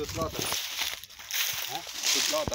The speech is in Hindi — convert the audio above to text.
สุดรอดแต่สุดยอด